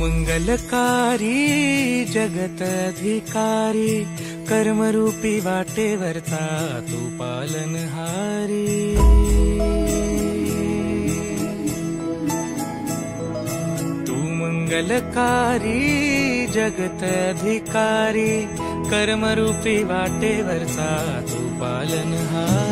मंगलकारी जगतधिकारी कर्मरूपी वाटेवरचा तू पालनहारी तू मंगलकारी जगत अधिकारी कर्मरूपी वाटेवरचा तू पालनहारी